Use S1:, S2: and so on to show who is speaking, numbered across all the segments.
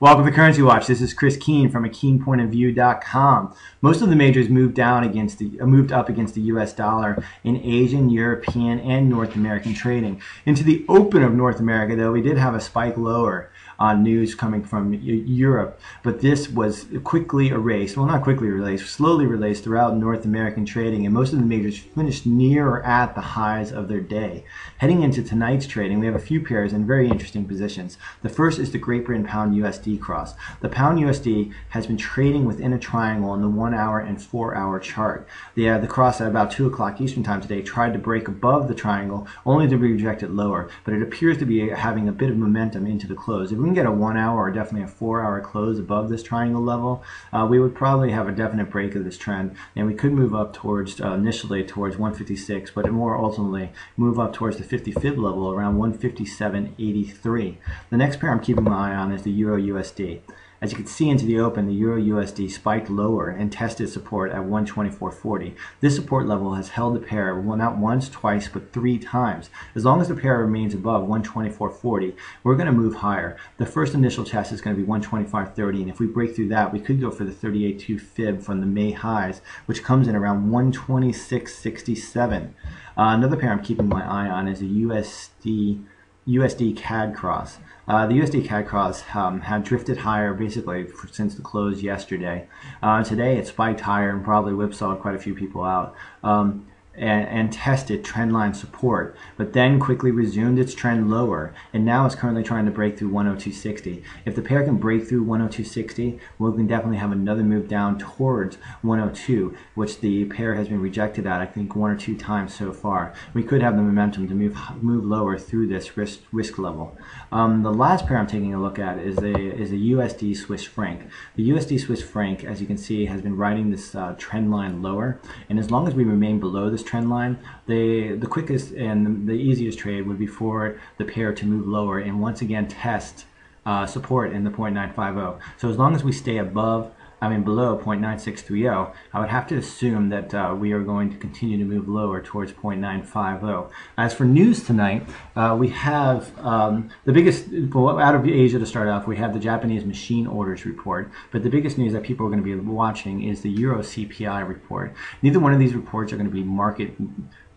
S1: Welcome to Currency Watch. This is Chris Keane from a keenpointofview.com. Most of the majors moved down against the uh, moved up against the US dollar in Asian, European, and North American trading. Into the open of North America though, we did have a spike lower on news coming from Europe, but this was quickly erased. Well, not quickly erased, slowly erased throughout North American trading, and most of the majors finished near or at the highs of their day. Heading into tonight's trading, we have a few pairs in very interesting positions. The first is the Great Britain Pound USD cross. The Pound USD has been trading within a triangle on the one hour and four hour chart. The, uh, the cross at about 2 o'clock Eastern Time today tried to break above the triangle, only to be rejected lower, but it appears to be having a bit of momentum into the close. We can get a one hour or definitely a four hour close above this triangle level, uh, we would probably have a definite break of this trend and we could move up towards uh, initially towards 156, but more ultimately move up towards the 50 fib level around 157.83. The next pair I'm keeping my eye on is the Euro USD. As you can see into the open, the Euro USD spiked lower and tested support at 124.40. This support level has held the pair well, not once, twice, but three times. As long as the pair remains above 124.40, we're going to move higher. The first initial test is going to be 125.30, and if we break through that, we could go for the 38.2 fib from the May highs, which comes in around 126.67. Uh, another pair I'm keeping my eye on is the USD USD CAD cross. Uh, the USD CAD cross um, had drifted higher basically for, since the close yesterday. Uh, today it spiked higher and probably whipsawed quite a few people out. Um, and, and, tested trendline support, but then quickly resumed its trend lower, and now is currently trying to break through 102.60. If the pair can break through 102.60, we can definitely have another move down towards 102, which the pair has been rejected at, I think, one or two times so far. We could have the momentum to move move lower through this risk risk level. Um, the last pair I'm taking a look at is the is the USD Swiss franc. The USD Swiss franc, as you can see, has been riding this uh, trend line lower, and as long as we remain below this trend line, the, the quickest and the easiest trade would be for the pair to move lower and once again test uh, support in the 0.950. So as long as we stay above I mean below 0.9630, I would have to assume that uh, we are going to continue to move lower towards 0.950. As for news tonight, uh, we have um, the biggest, well, out of Asia to start off, we have the Japanese machine orders report, but the biggest news that people are going to be watching is the Euro CPI report. Neither one of these reports are going to be market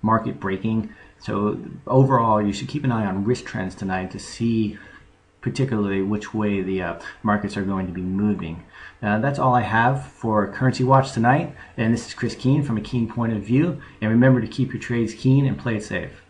S1: market breaking. So overall, you should keep an eye on risk trends tonight to see particularly which way the uh, markets are going to be moving. Uh, that's all I have for Currency Watch tonight. And this is Chris Keane from a Keen Point of View. And remember to keep your trades keen and play it safe.